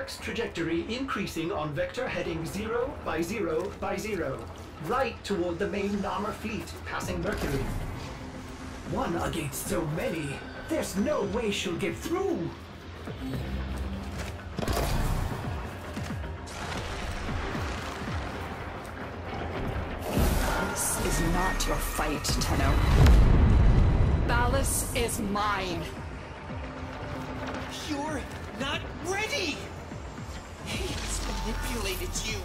Merc's trajectory increasing on vector heading 0 by 0 by 0, right toward the main Narmer fleet passing Mercury. One against so many, there's no way she'll get through. This is not your fight, Tenno. Ballas is mine. You're not ready! Manipulated you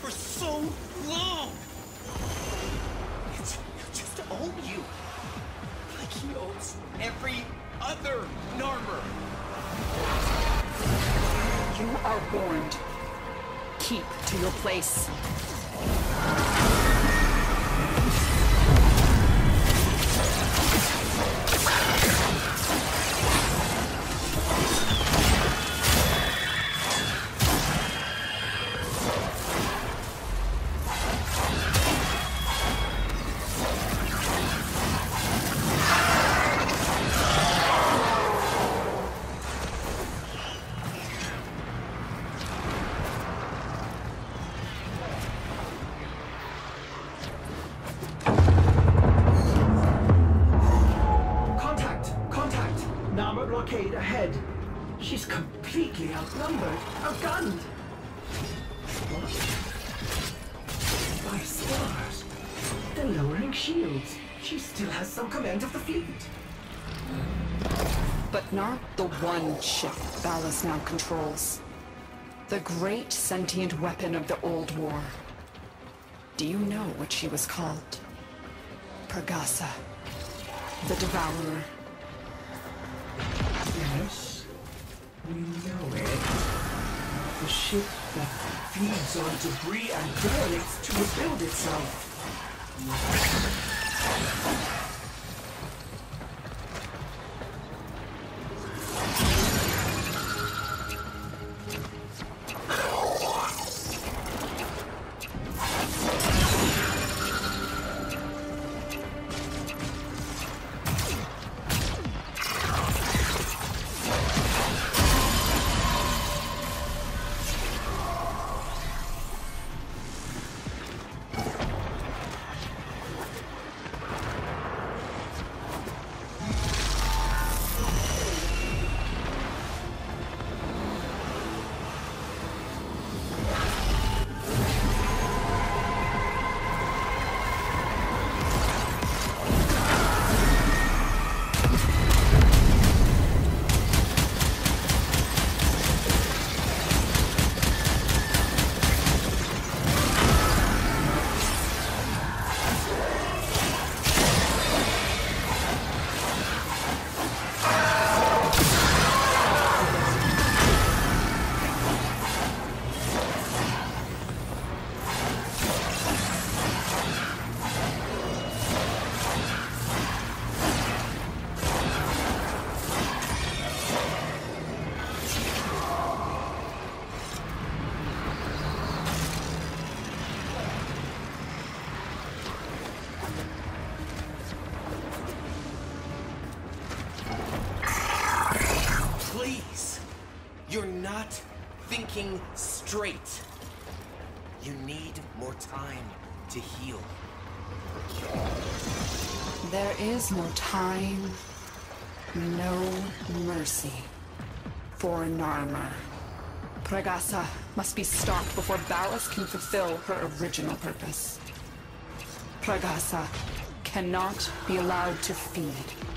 for so long! It's just own you. Like he owns every other Narmer. You are warned. Keep to your place. One ship Ballas now controls. The great sentient weapon of the Old War. Do you know what she was called? Pergasa. The Devourer. Yes, we know it. The ship that feeds on debris and derelicts to rebuild itself. You're not thinking straight. You need more time to heal. There is no time, no mercy for Narmer. Pregasa must be stopped before Ballas can fulfill her original purpose. Pregasa cannot be allowed to feed.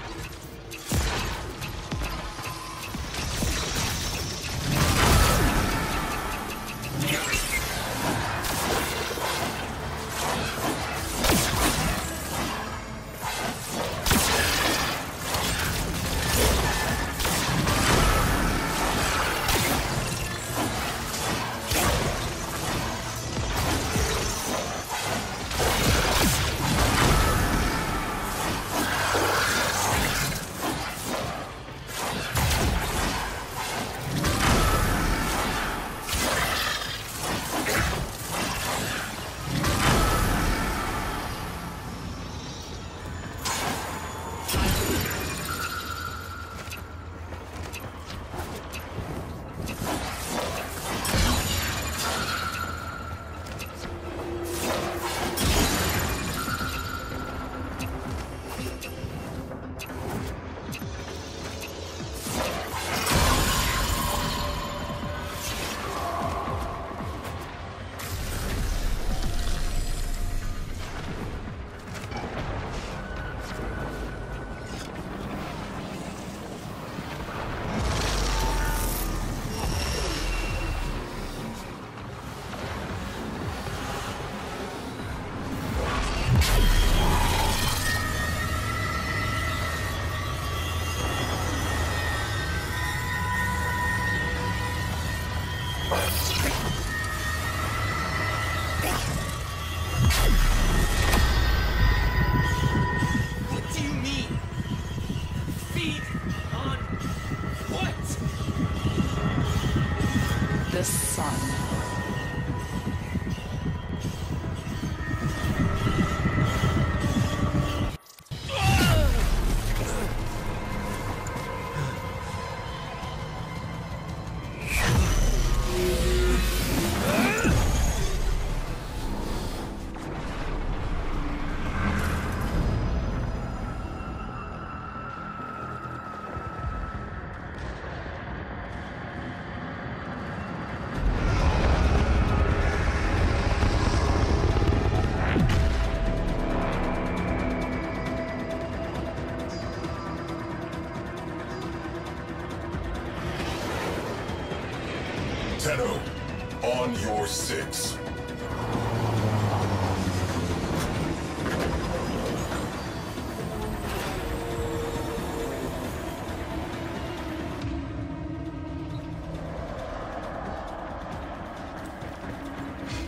On your six.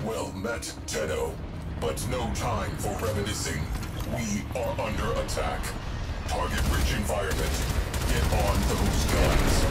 Well met, Tenno. But no time for reminiscing. We are under attack. Target-rich environment. Get on those guns.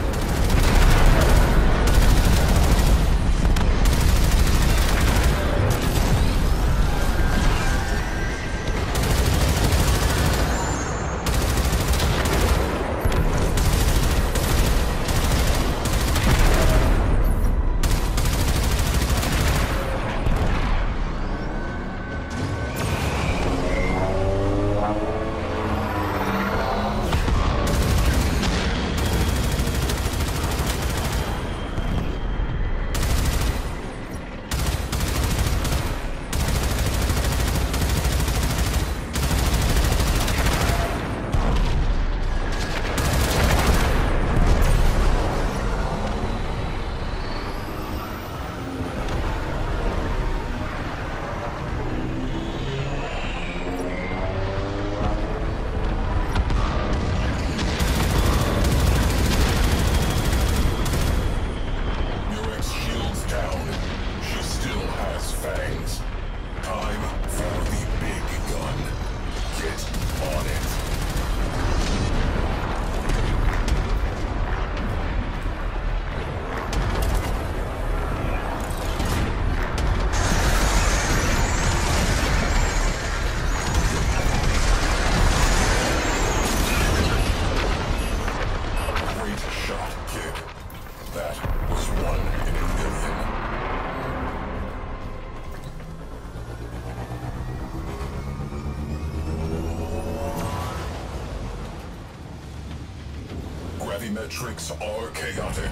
Gravimetrics are chaotic.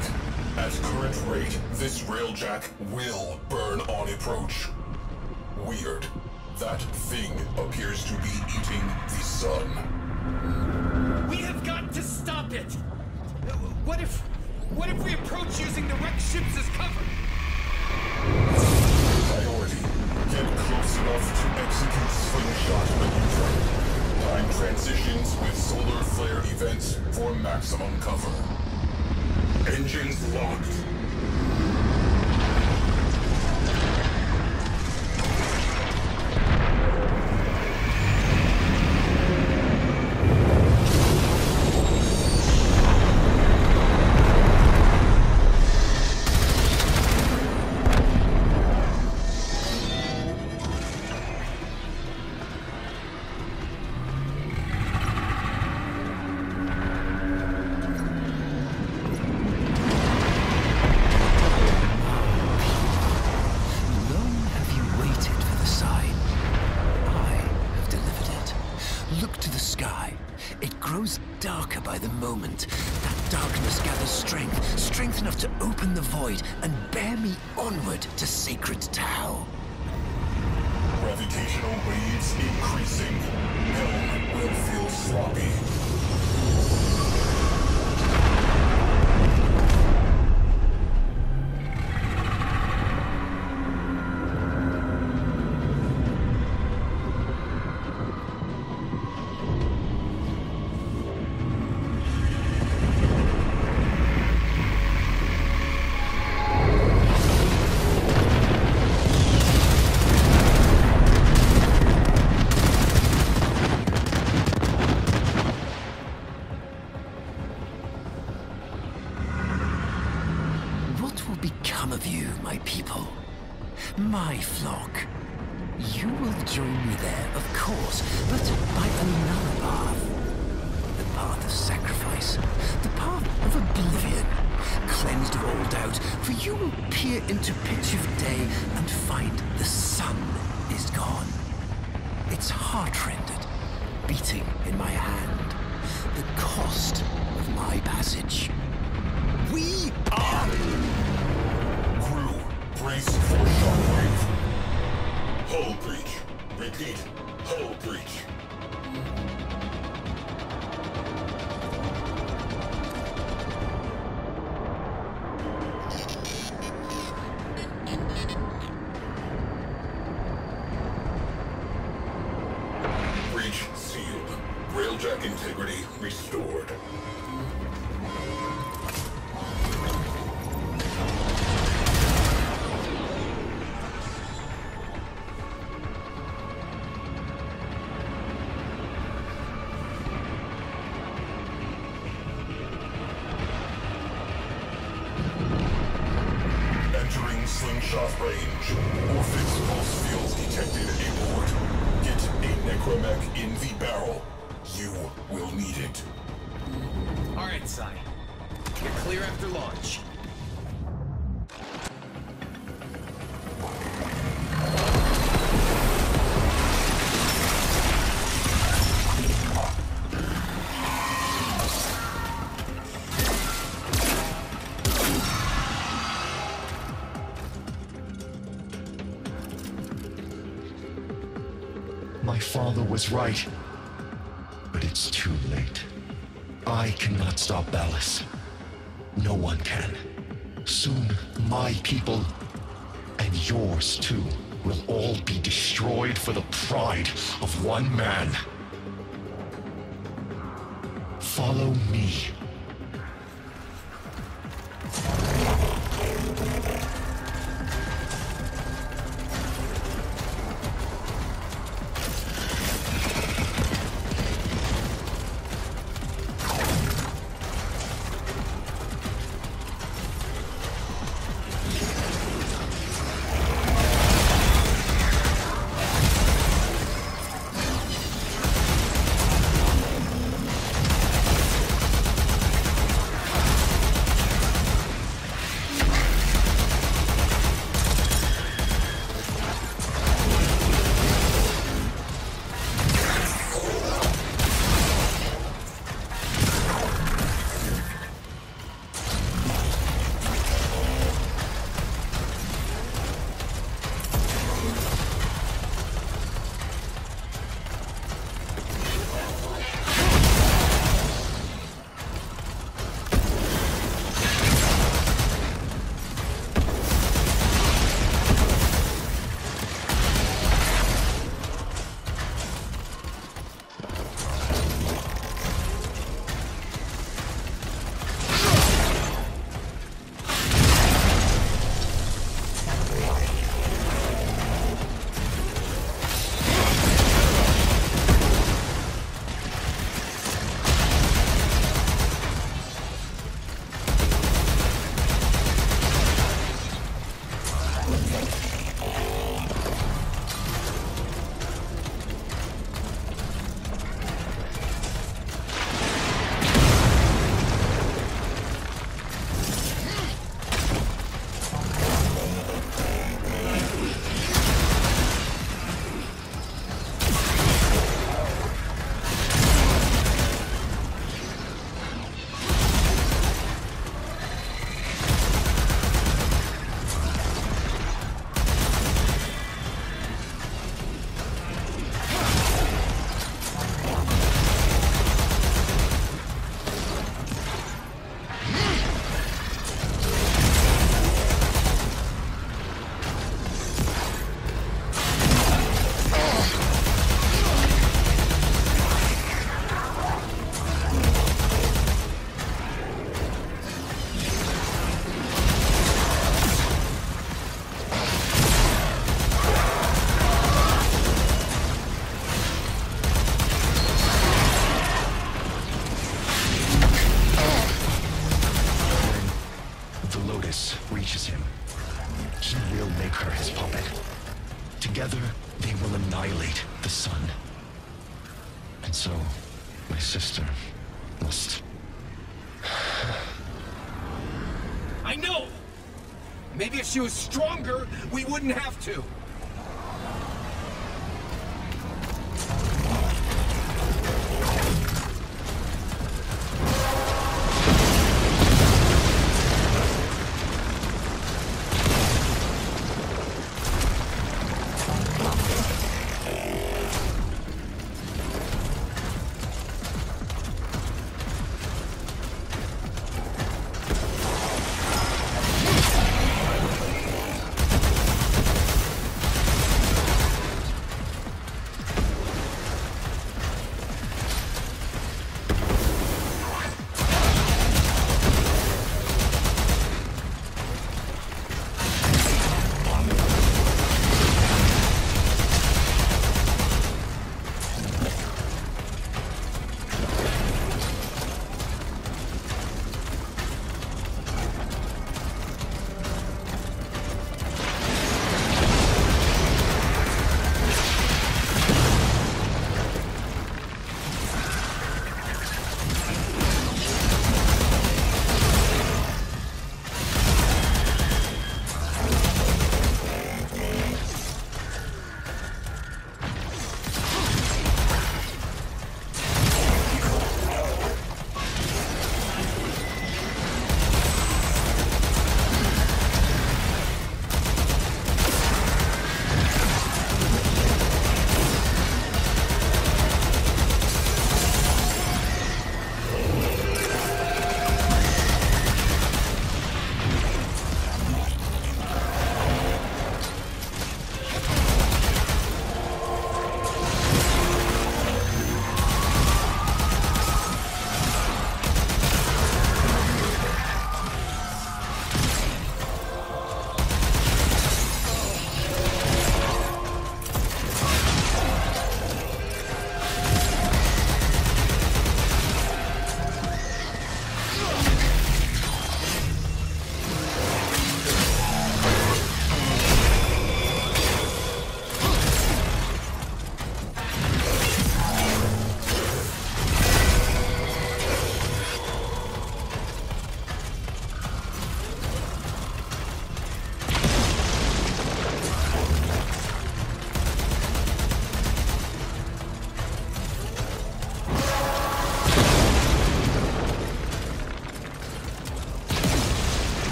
At current rate, this railjack will burn on approach. Weird. That thing appears to be eating the sun. We have got to stop it! What if... What if we approach using the wrecked ships as cover? Priority. Get close enough to execute slingshot maneuver. Time transitions with solar flare events for maximum cover. Engines locked. was right. But it's too late. I cannot stop Ballas. No one can. Soon, my people, and yours too, will all be destroyed for the pride of one man. Follow me. Wouldn't have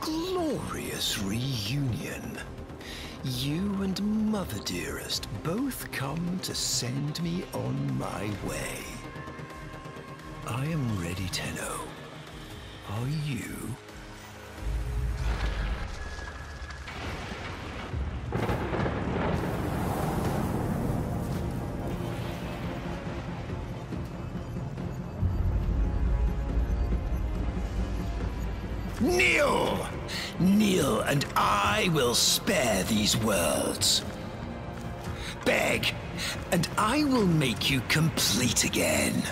glorious reunion. You and Mother Dearest both come to send me on my way. I am ready, Tenno. Are you? I will spare these worlds. Beg, and I will make you complete again.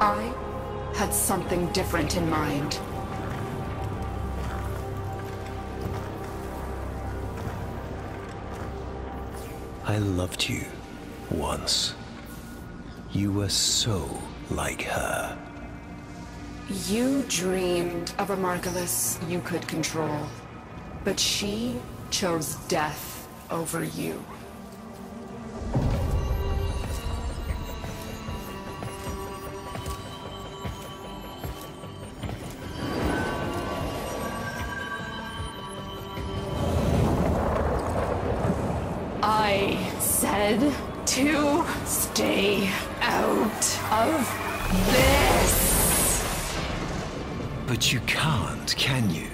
I had something different in mind. I loved you once. You were so like her. You dreamed of a Margulis you could control, but she chose death over you. I said to stay out of this. But you can't, can you?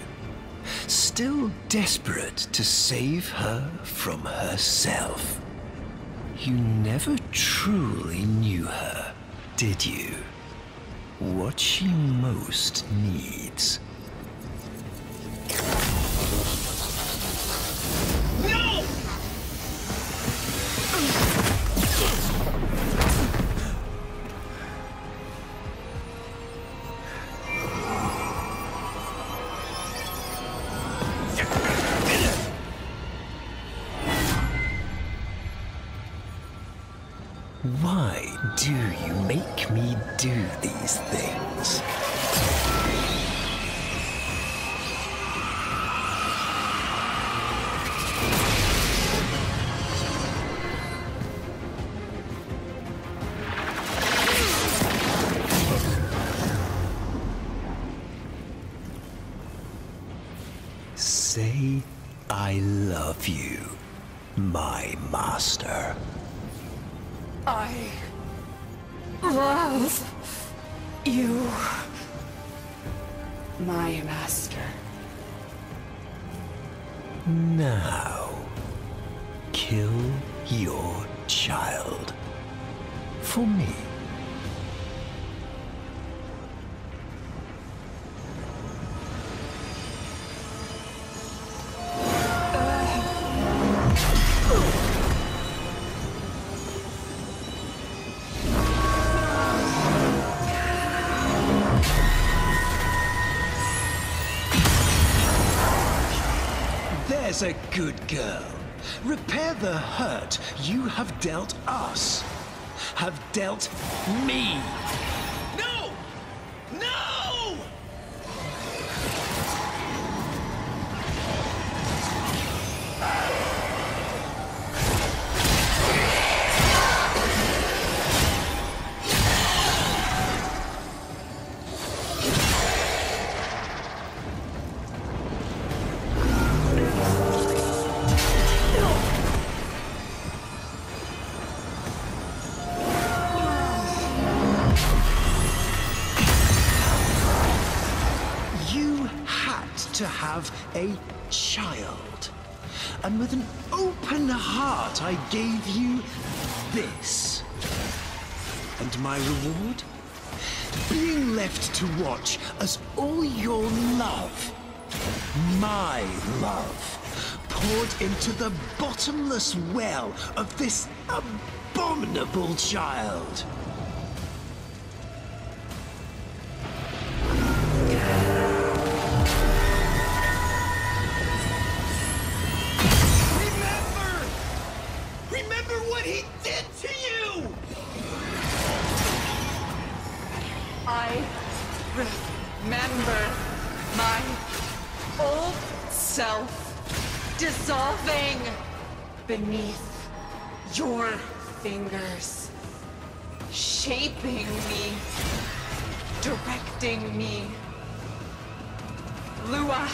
Still desperate to save her from herself. You never truly knew her, did you? What she most needs. Master. I love you, my master. Now, kill your child. For me. A good girl. Repair the hurt you have dealt us. Have dealt me. To have a child. And with an open heart, I gave you this. And my reward? Being left to watch as all your love, my love, poured into the bottomless well of this abominable child. Beneath your fingers, shaping me directing me. Lua.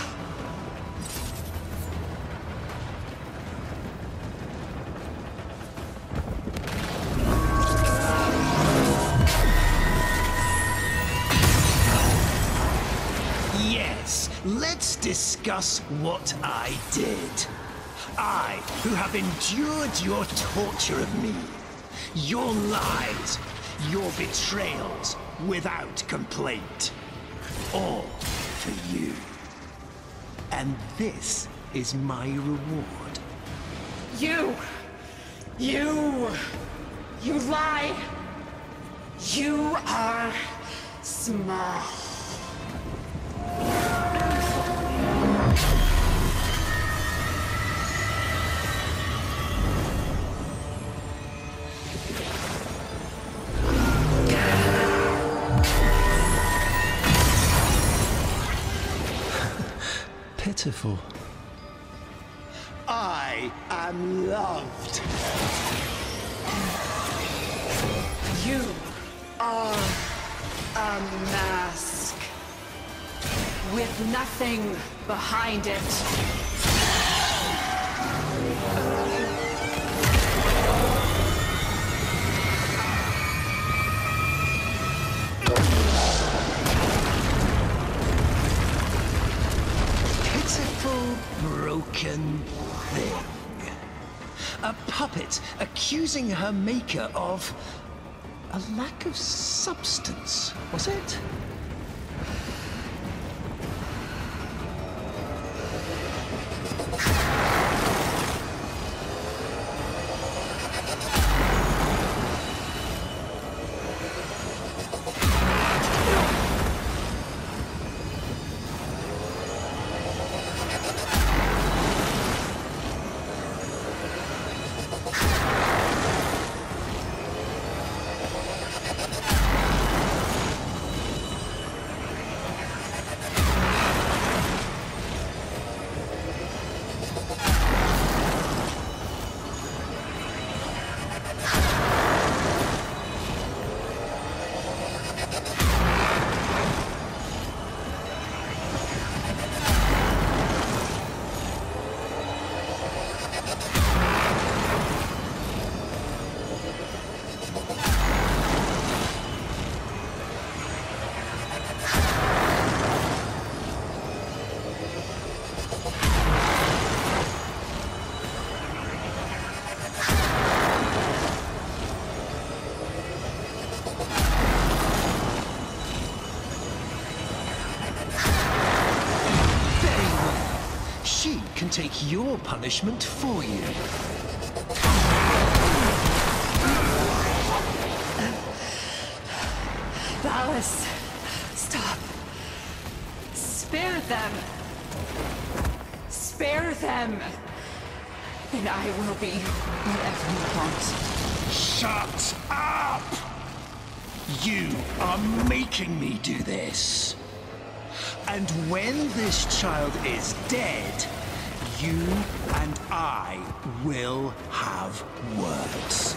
Yes, let's discuss what I did. I, who have endured your torture of me, your lies, your betrayals, without complaint. All for you. And this is my reward. You! You! You lie! You are small. I am loved. You are a mask. With nothing behind it. Broken thing. A puppet accusing her maker of a lack of substance, was it? Can take your punishment for you. Ballas, stop. Spare them. Spare them. And I will be whatever you want. Shut up! You are making me do this. And when this child is dead, you and I will have words.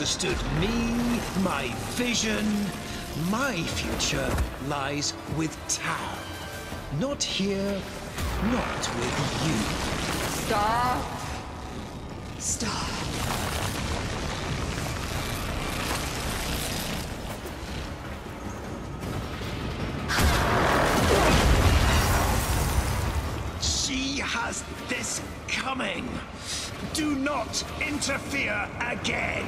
Understood me, my vision. My future lies with Tau. Not here, not with you. Stop. Stop. Interfere again.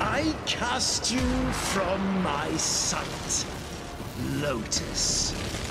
I cast you from my sight, Lotus.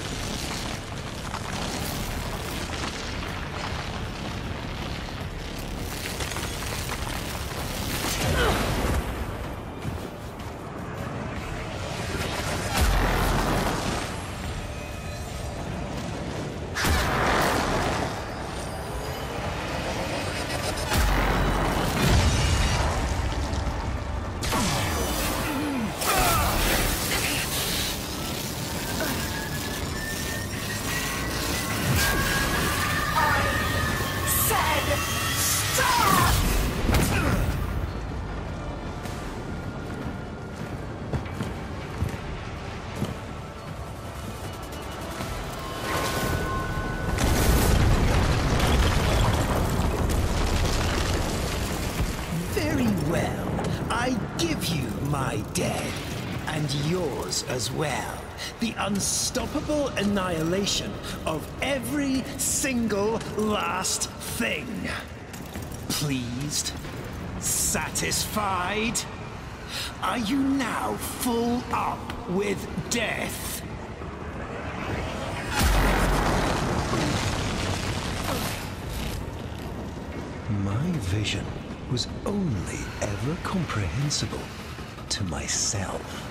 As well. The unstoppable annihilation of every single last thing. Pleased? Satisfied? Are you now full up with death? My vision was only ever comprehensible to myself.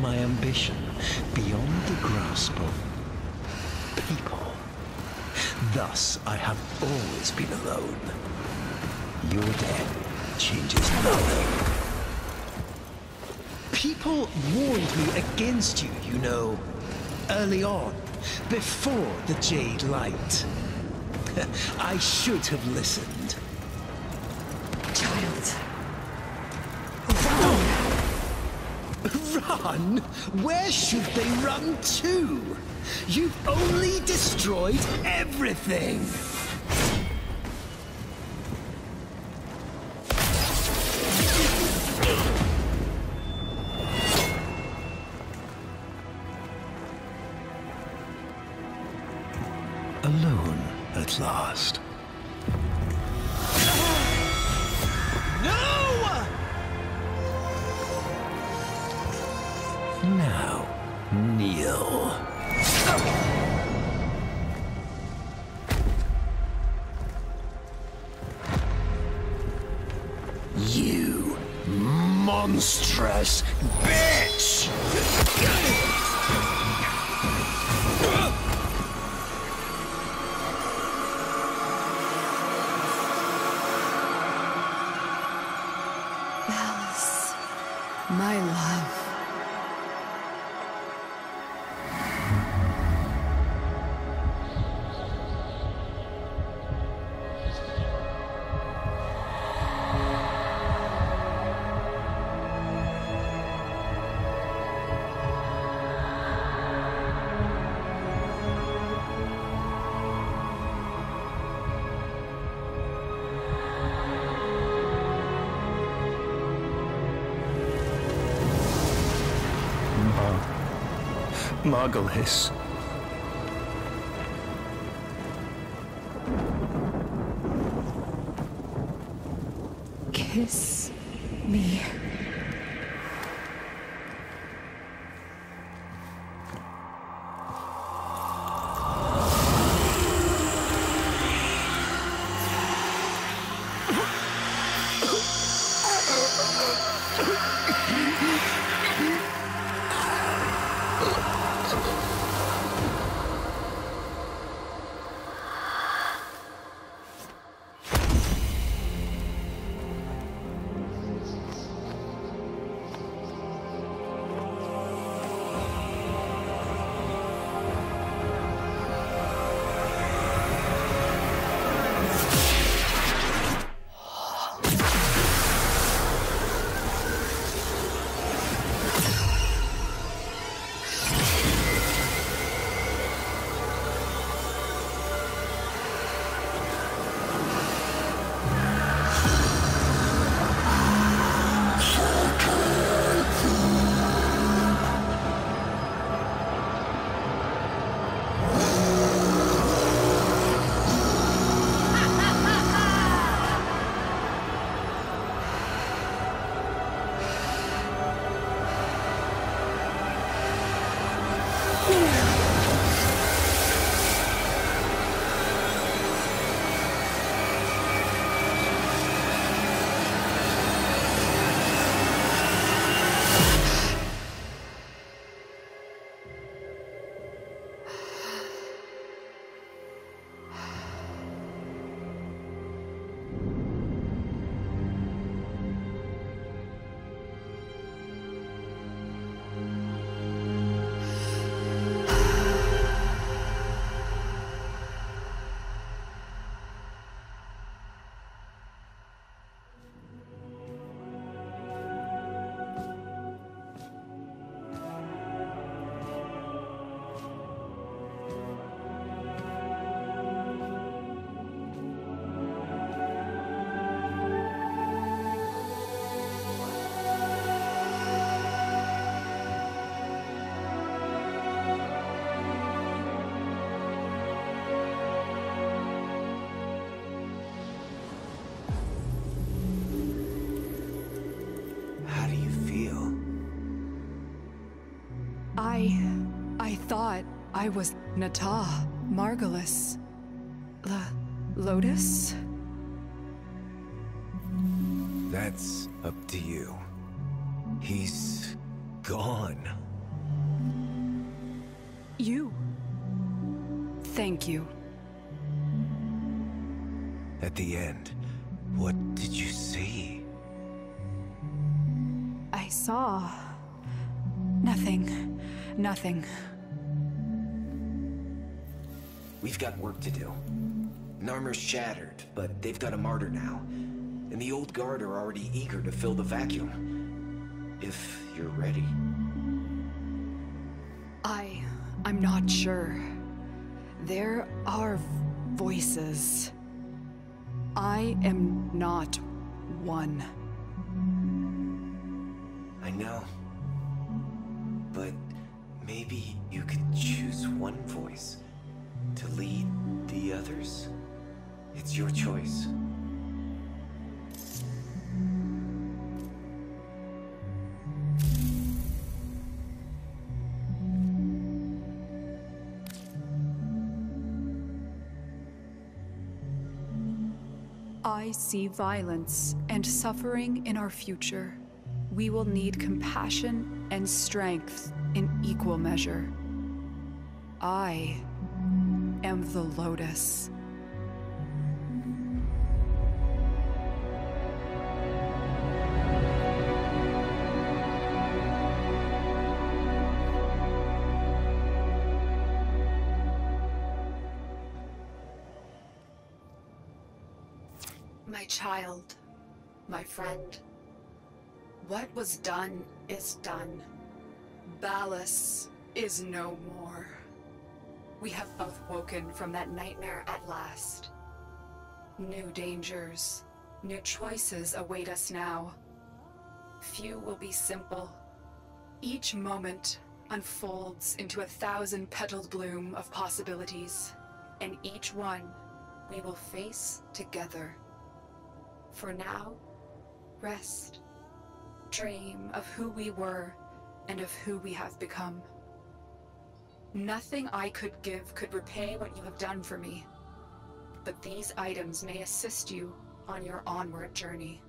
My ambition beyond the grasp of people. Thus, I have always been alone. Your death changes nothing. People warned me against you, you know, early on, before the Jade Light. I should have listened. Run? Where should they run to? You've only destroyed everything! Monstrous bitch! Margulis. I was Natah, Margulis. La. Lotus? That's up to you. He's gone. You. Thank you. At the end, what did you see? I saw. Nothing. Nothing. We've got work to do. Narmer's shattered, but they've got a martyr now. And the old guard are already eager to fill the vacuum. If you're ready. I. I'm not sure. There are voices. I am not one. I know. See violence and suffering in our future. We will need compassion and strength in equal measure. I am the Lotus. Child, my friend. What was done is done. Ballas is no more. We have both woken from that nightmare at last. New dangers, new choices await us now. Few will be simple. Each moment unfolds into a thousand petaled bloom of possibilities, and each one we will face together. For now, rest. Dream of who we were and of who we have become. Nothing I could give could repay what you have done for me. But these items may assist you on your onward journey.